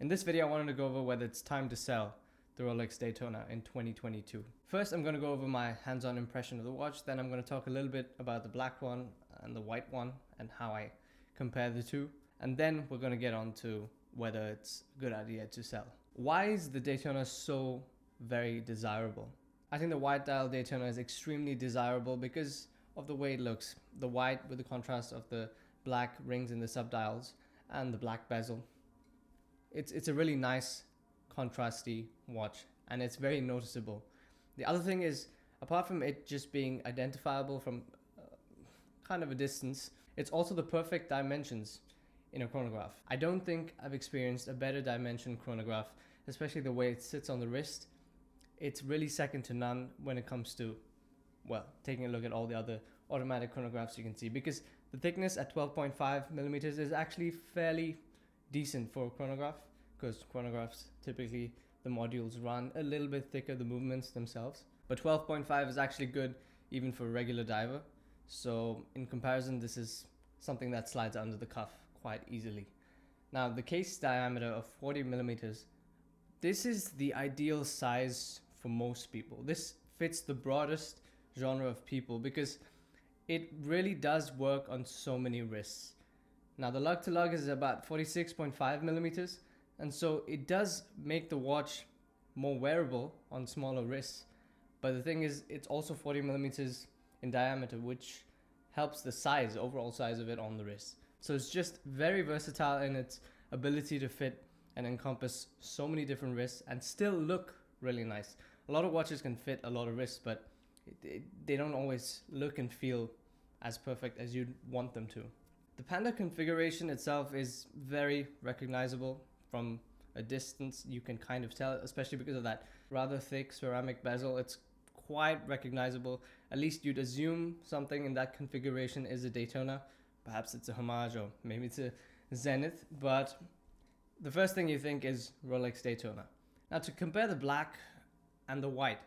In this video, I wanted to go over whether it's time to sell the Rolex Daytona in 2022. First, I'm going to go over my hands-on impression of the watch, then I'm going to talk a little bit about the black one and the white one and how I compare the two, and then we're going to get on to whether it's a good idea to sell. Why is the Daytona so very desirable? I think the white dial Daytona is extremely desirable because of the way it looks. The white with the contrast of the black rings in the subdials and the black bezel. It's, it's a really nice contrasty watch and it's very noticeable. The other thing is, apart from it just being identifiable from uh, kind of a distance, it's also the perfect dimensions in a chronograph. I don't think I've experienced a better dimension chronograph, especially the way it sits on the wrist. It's really second to none when it comes to well, taking a look at all the other automatic chronographs you can see because the thickness at 12.5 millimeters is actually fairly decent for a chronograph because chronographs typically the modules run a little bit thicker the movements themselves. But 12.5 is actually good even for a regular diver. So in comparison this is something that slides under the cuff quite easily. Now the case diameter of 40 millimeters this is the ideal size for most people. This fits the broadest genre of people because it really does work on so many wrists. Now the lug to lug is about 46.5 millimeters and so it does make the watch more wearable on smaller wrists. But the thing is it's also 40 millimeters in diameter which helps the size, overall size of it on the wrist. So it's just very versatile in its ability to fit and encompass so many different wrists and still look really nice. A lot of watches can fit a lot of wrists, but they don't always look and feel as perfect as you'd want them to. The Panda configuration itself is very recognizable from a distance. You can kind of tell, especially because of that rather thick ceramic bezel. It's quite recognizable. At least you'd assume something in that configuration is a Daytona. Perhaps it's a homage or maybe it's a Zenith, but the first thing you think is Rolex Daytona. Now to compare the black and the white,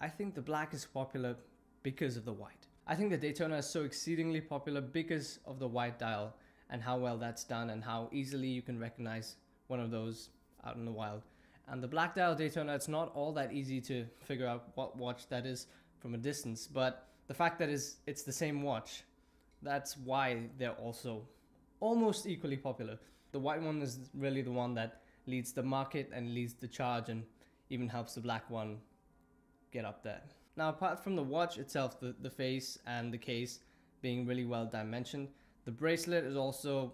I think the black is popular because of the white. I think the Daytona is so exceedingly popular because of the white dial and how well that's done and how easily you can recognize one of those out in the wild. And the black dial Daytona, it's not all that easy to figure out what watch that is from a distance, but the fact that is it's the same watch, that's why they're also almost equally popular. The white one is really the one that leads the market and leads the charge and even helps the black one get up there. Now, apart from the watch itself, the, the face and the case being really well dimensioned, the bracelet is also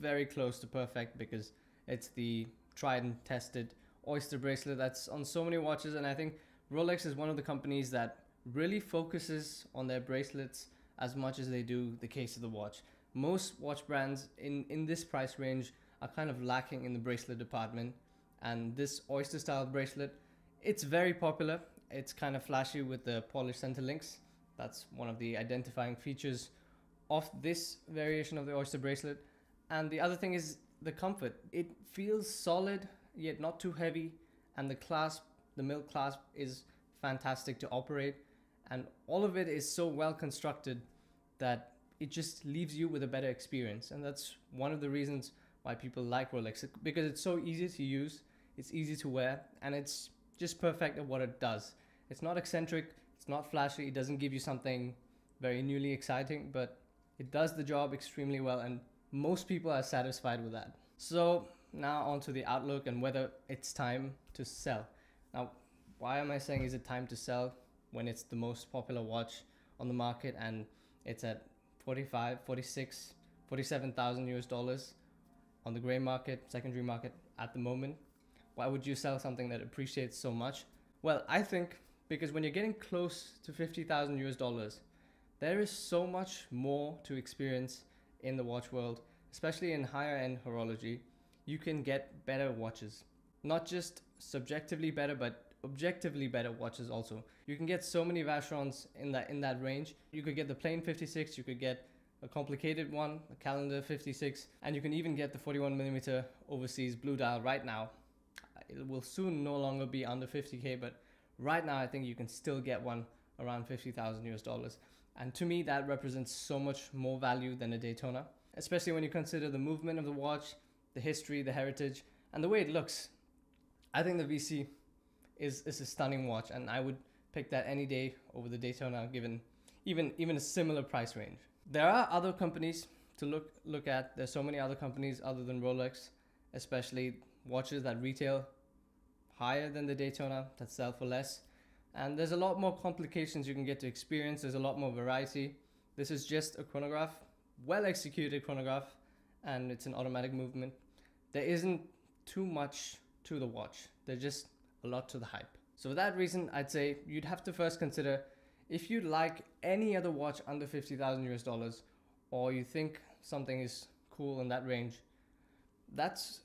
very close to perfect because it's the tried and tested Oyster bracelet that's on so many watches. And I think Rolex is one of the companies that really focuses on their bracelets as much as they do the case of the watch. Most watch brands in, in this price range are kind of lacking in the bracelet department. And this Oyster style bracelet, it's very popular it's kind of flashy with the polished center links. That's one of the identifying features of this variation of the Oyster bracelet. And the other thing is the comfort. It feels solid, yet not too heavy. And the clasp, the milk clasp is fantastic to operate. And all of it is so well constructed that it just leaves you with a better experience. And that's one of the reasons why people like Rolex because it's so easy to use, it's easy to wear, and it's just perfect at what it does. It's not eccentric, it's not flashy, it doesn't give you something very newly exciting, but it does the job extremely well and most people are satisfied with that. So now on to the outlook and whether it's time to sell. Now, why am I saying is it time to sell when it's the most popular watch on the market and it's at 45, 46, 47,000 US dollars on the gray market, secondary market at the moment? Why would you sell something that appreciates so much? Well, I think because when you're getting close to 50,000 US dollars, there is so much more to experience in the watch world, especially in higher end horology. You can get better watches, not just subjectively better, but objectively better watches also. You can get so many Vacherons in that in that range. You could get the plain 56, you could get a complicated one, a calendar 56, and you can even get the 41 millimeter overseas blue dial right now it will soon no longer be under 50k, but right now I think you can still get one around 50,000 US dollars. And to me, that represents so much more value than a Daytona, especially when you consider the movement of the watch, the history, the heritage, And the way it looks, I think the VC is is a stunning watch, and I would pick that any day over the Daytona, given even even a similar price range. There are other companies to look look at. There's so many other companies other than Rolex, especially watches that retail higher than the Daytona that sell for less. And there's a lot more complications you can get to experience. There's a lot more variety. This is just a chronograph, well executed chronograph, and it's an automatic movement. There isn't too much to the watch. There's just a lot to the hype. So for that reason, I'd say you'd have to first consider if you'd like any other watch under 50,000 US dollars or you think something is cool in that range, that's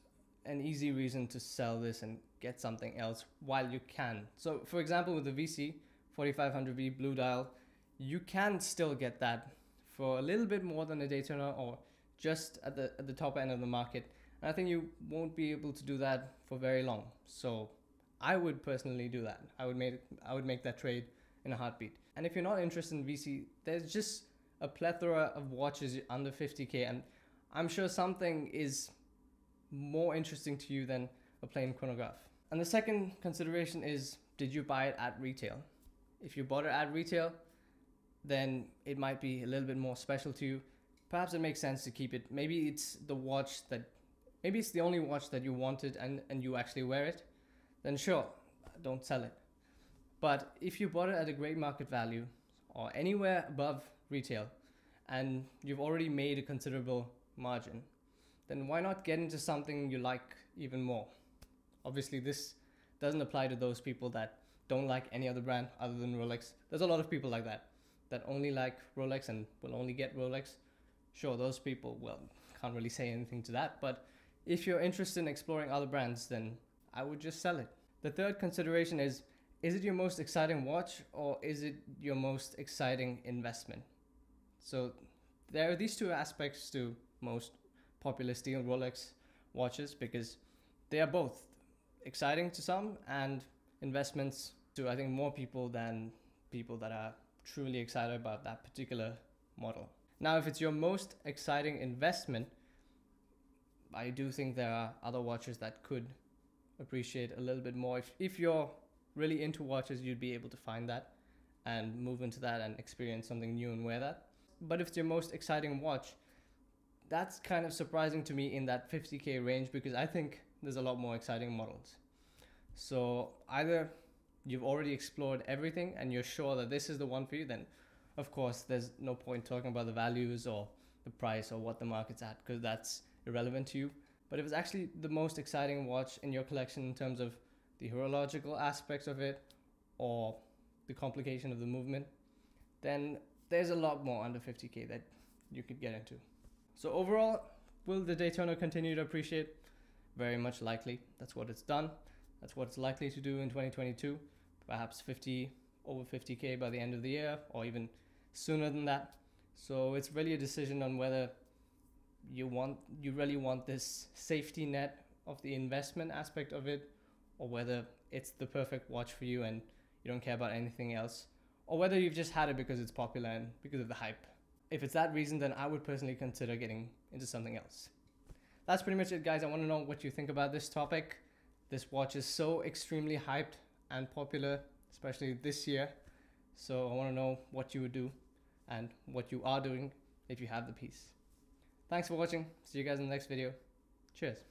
an easy reason to sell this and get something else while you can. So for example, with the VC 4500V blue dial, you can still get that for a little bit more than a Daytona or just at the at the top end of the market. And I think you won't be able to do that for very long. So I would personally do that. I would make I would make that trade in a heartbeat. And if you're not interested in VC, there's just a plethora of watches under 50k, and I'm sure something is more interesting to you than a plain chronograph. And the second consideration is did you buy it at retail? If you bought it at retail, then it might be a little bit more special to you. Perhaps it makes sense to keep it. Maybe it's the watch that, maybe it's the only watch that you wanted and, and you actually wear it. Then sure, don't sell it. But if you bought it at a great market value or anywhere above retail and you've already made a considerable margin, then why not get into something you like even more? Obviously, this doesn't apply to those people that don't like any other brand other than Rolex. There's a lot of people like that that only like Rolex and will only get Rolex. Sure, those people, well, can't really say anything to that, but if you're interested in exploring other brands, then I would just sell it. The third consideration is is it your most exciting watch or is it your most exciting investment? So there are these two aspects to most popular steel Rolex watches because they are both exciting to some and investments to I think more people than people that are truly excited about that particular model. Now, if it's your most exciting investment, I do think there are other watches that could appreciate a little bit more. If, if you're really into watches, you'd be able to find that and move into that and experience something new and wear that. But if it's your most exciting watch, that's kind of surprising to me in that 50k range because I think there's a lot more exciting models. So either you've already explored everything and you're sure that this is the one for you, then of course there's no point talking about the values or the price or what the market's at because that's irrelevant to you. But if it's actually the most exciting watch in your collection in terms of the horological aspects of it or the complication of the movement, then there's a lot more under 50k that you could get into. So overall, will the Daytona continue to appreciate? Very much likely. That's what it's done. That's what it's likely to do in 2022. Perhaps 50 over 50k by the end of the year, or even sooner than that. So it's really a decision on whether you want you really want this safety net of the investment aspect of it, or whether it's the perfect watch for you and you don't care about anything else, or whether you've just had it because it's popular and because of the hype if it's that reason, then I would personally consider getting into something else. That's pretty much it, guys. I want to know what you think about this topic. This watch is so extremely hyped and popular, especially this year. So I want to know what you would do and what you are doing if you have the piece. Thanks for watching. See you guys in the next video. Cheers.